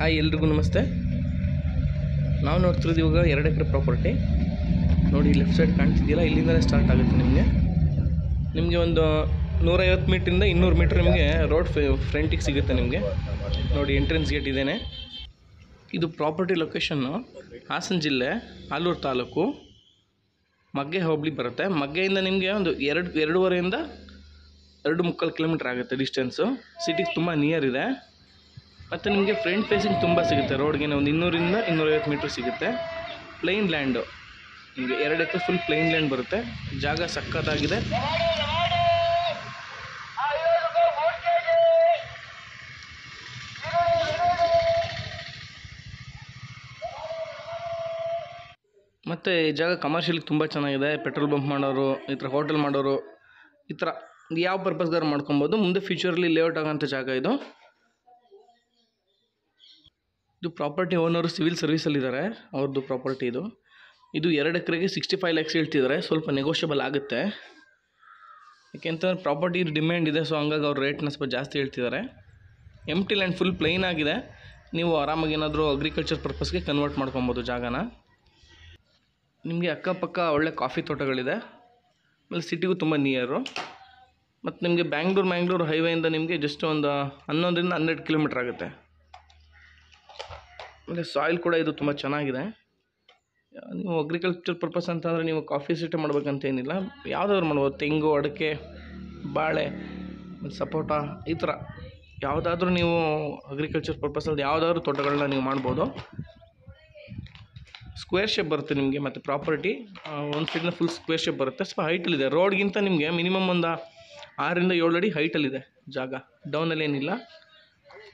Hi ಎಲ್ರಿಗೂ ನಮಸ್ತೆ. ನಾವು ನೋಡ್ತಿರೋದು ಇವಾಗ ಎರಡು ಎಕರೆ ಪ್ರಾಪರ್ಟಿ. ನೋಡಿ ಲೆಫ್ಟ್ ಸೈಡ್ ಕಾಣ್ತಿದೆಯಲ್ಲ, ಇಲ್ಲಿಂದಲೇ ಸ್ಟಾರ್ಟ್ ಆಗುತ್ತೆ ನಿಮಗೆ. ನಿಮಗೆ ಒಂದು ನೂರೈವತ್ತು ಮೀಟ್ರಿಂದ ಇನ್ನೂರು ಮೀಟ್ರ್ ನಿಮಗೆ ರೋಡ್ ಫ್ರಂಟಿಗೆ ಸಿಗುತ್ತೆ ನಿಮಗೆ. ನೋಡಿ ಎಂಟ್ರೆನ್ಸ್ ಗೇಟ್ ಇದ್ದೇನೆ ಇದು ಪ್ರಾಪರ್ಟಿ ಲೊಕೇಶನ್ನು ಹಾಸನ ಜಿಲ್ಲೆ, ಆಲೂರು ತಾಲೂಕು. ಮಗ್ಗೆ ಹೋಬಳಿ ಬರುತ್ತೆ. ಮಗ್ಗೆಯಿಂದ ನಿಮಗೆ ಒಂದು ಎರಡು, ಎರಡೂವರೆಯಿಂದ ಎರಡು ಮುಕ್ಕಾಲು ಕಿಲೋಮೀಟ್ರ್ ಆಗುತ್ತೆ ಡಿಸ್ಟೆನ್ಸು ಸಿಟಿಗೆ ತುಂಬ ನಿಯರ್ ಇದೆ. ಮತ್ತು ನಿಮಗೆ ಫ್ರಂಟ್ ಫೇಸಿಂಗ್ ತುಂಬ ಸಿಗುತ್ತೆ. ರೋಡ್ಗೆ ಒಂದು ಇನ್ನೂರಿಂದ ಇನ್ನೂರೈವತ್ತು ಮೀಟ್ರ್ ಸಿಗುತ್ತೆ. ಪ್ಲೈನ್ ಲ್ಯಾಂಡು ನಿಮಗೆ ಎರಡು ಎಕರೆ ಫುಲ್ ಪ್ಲೈನ್ ಲ್ಯಾಂಡ್ ಬರುತ್ತೆ. ಜಾಗ ಸಕ್ಕತ್ತಾಗಿದೆ ಮತ್ತು ಈ ಜಾಗ ಕಮರ್ಷಿಯಲ್ಗೆ ತುಂಬ ಚೆನ್ನಾಗಿದೆ. ಪೆಟ್ರೋಲ್ ಬಂಪ್ ಮಾಡೋರು, ಈ ಥರ ಹೋಟೆಲ್ ಮಾಡೋರು, ಈ ಥರ ಯಾವ ಪರ್ಪಸ್ಗಾರು ಮಾಡ್ಕೊಬೋದು. ಮುಂದೆ ಫ್ಯೂಚರಲ್ಲಿ ಲೇಔಟ್ ಆಗೋಂಥ ಜಾಗ ಇದು. ಇದು ಪ್ರಾಪರ್ಟಿ ಓನರ್ ಸಿವಿಲ್ ಸರ್ವಿಸಲ್ಲಿದ್ದಾರೆ ಅವ್ರದ್ದು ಪ್ರಾಪರ್ಟಿ ಇದು. ಇದು ಎರಡು ಎಕರೆಗೆ ಸಿಕ್ಸ್ಟಿ ಫೈವ್ ಲ್ಯಾಕ್ಸ್ ಹೇಳ್ತಿದ್ದಾರೆ ಸ್ವಲ್ಪ ನೆಗೋಷಿಯಬಲ್ ಆಗುತ್ತೆ. ಯಾಕೆಂತಂದ್ರೆ ಪ್ರಾಪರ್ಟಿ ಡಿಮ್ಯಾಂಡ್ ಇದೆ ಸೊ ಹಂಗಾಗಿ ಅವ್ರ ರೇಟ್ನ ಸ್ವಲ್ಪ ಜಾಸ್ತಿ ಹೇಳ್ತಿದ್ದಾರೆ M T land full plain ಆಗಿದೆ. ನೀವು ಆರಾಮಾಗಿ ಏನಾದರೂ ಅಗ್ರಿಕಲ್ಚರ್ ಪರ್ಪಸ್ಗೆ ಕನ್ವರ್ಟ್ ಮಾಡ್ಕೊಬೋದು ಜಾಗನ. ನಿಮಗೆ ಅಕ್ಕಪಕ್ಕ ಒಳ್ಳೆ ಕಾಫಿ ತೋಟಗಳಿದೆ. ಆಮೇಲೆ ಸಿಟಿಗೂ ತುಂಬ ನಿಯರು ಮತ್ತು ನಿಮಗೆ ಬ್ಯಾಂಗ್ಳೂರು ಮ್ಯಾಂಗ್ಳೂರು ಹೈವೇಯಿಂದ ನಿಮಗೆ ಜಸ್ಟ್ ಒಂದು ಹನ್ನೊಂದರಿಂದ ಹನ್ನೆರಡು ಕಿಲೋಮೀಟ್ರ್ ಆಗುತ್ತೆ. ಆಮೇಲೆ ಸಾಯಿಲ್ ಕೂಡ ಇದು ತುಂಬ ಚೆನ್ನಾಗಿದೆ. ನೀವು ಅಗ್ರಿಕಲ್ಚರ್ ಪರ್ಪಸ್ ಅಂತಂದರೆ ನೀವು ಕಾಫಿ ಸಿಟಿ ಮಾಡ್ಬೇಕಂತೇನಿಲ್ಲ ಯಾವುದಾದ್ರು ಮಾಡ್ಬೋದು. ತೆಂಗು, ಅಡಿಕೆ, ಬಾಳೆ, ಮತ್ತು ಸಪೋಟ ಈ ಥರ ಯಾವುದಾದ್ರೂ ನೀವು ಅಗ್ರಿಕಲ್ಚರ್ ಪರ್ಪಸಲ್ಲಿ ಯಾವುದಾದ್ರೂ ತೋಟಗಳನ್ನ ನೀವು ಮಾಡ್ಬೋದು. ಸ್ಕ್ವೇರ್ ಶೇಪ್ ಬರುತ್ತೆ ನಿಮಗೆ ಮತ್ತು ಪ್ರಾಪರ್ಟಿ ಒಂದು ಸೈಡ್ನ ಫುಲ್ ಸ್ಕ್ವೇರ್ ಶೇಪ್ ಬರುತ್ತೆ. ಸ್ವಲ್ಪ ಹೈಟಲ್ಲಿದೆ ರೋಡ್ಗಿಂತ ನಿಮಗೆ ಮಿನಿಮಮ್ ಒಂದು ಆರರಿಂದ ಏಳು ಅಡಿ ಹೈಟಲ್ಲಿದೆ ಜಾಗ. ಡೌನಲ್ಲಿ ಏನಿಲ್ಲ.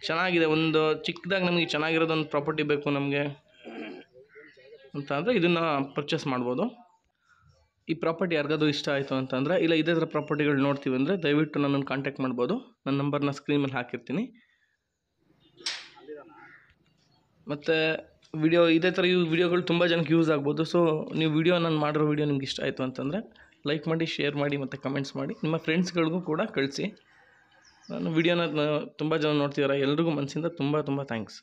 ಚೆನ್ನಾಗಿದೆ. ಒಂದು ಚಿಕ್ಕದಾಗಿ ನಮಗೆ ಚೆನ್ನಾಗಿರೋದೊಂದು ಪ್ರಾಪರ್ಟಿ ಬೇಕು ನಮಗೆ ಅಂತ ಅಂದರೆ ಇದನ್ನು ಪರ್ಚೇಸ್ ಮಾಡ್ಬೋದು. ಈ ಪ್ರಾಪರ್ಟಿ ಯಾರಿಗಾದ್ರೂ ಇಷ್ಟ ಆಯಿತು ಅಂತಂದರೆ ಇಲ್ಲ ಇದೇ ಥರ ಪ್ರಾಪರ್ಟಿಗಳು ನೋಡ್ತೀವಿ ಅಂದರೆ ದಯವಿಟ್ಟು ನನ್ನನ್ನು ಕಾಂಟ್ಯಾಕ್ಟ್ ಮಾಡ್ಬೋದು. ನನ್ನ ನಂಬರ್ನ ಸ್ಕ್ರೀನ್ ಮೇಲೆ ಹಾಕಿರ್ತೀನಿ. ಮತ್ತು ವಿಡಿಯೋ ಇದೇ ಥರ ಇವು ವಿಡಿಯೋಗಳು ತುಂಬ ಜನಕ್ಕೆ ಯೂಸ್ ಆಗ್ಬೋದು. ಸೊ ನೀವು ವಿಡಿಯೋ ನಾನು ಮಾಡಿರೋ ವಿಡಿಯೋ ನಿಮ್ಗೆ ಇಷ್ಟ ಆಯಿತು ಅಂತಂದರೆ ಲೈಕ್ ಮಾಡಿ ಶೇರ್ ಮಾಡಿ ಮತ್ತು ಕಮೆಂಟ್ಸ್ ಮಾಡಿ. ನಿಮ್ಮ ಫ್ರೆಂಡ್ಸ್ಗಳಿಗೂ ಕೂಡ ಕಳಿಸಿ. ನಾನು ವಿಡಿಯೋನ ತುಂಬ ಜನ ನೋಡ್ತಿದ್ದಾರೆ ಎಲ್ರಿಗೂ ಮನಸ್ಸಿಂದ ತುಂಬ ತುಂಬ ಥ್ಯಾಂಕ್ಸ್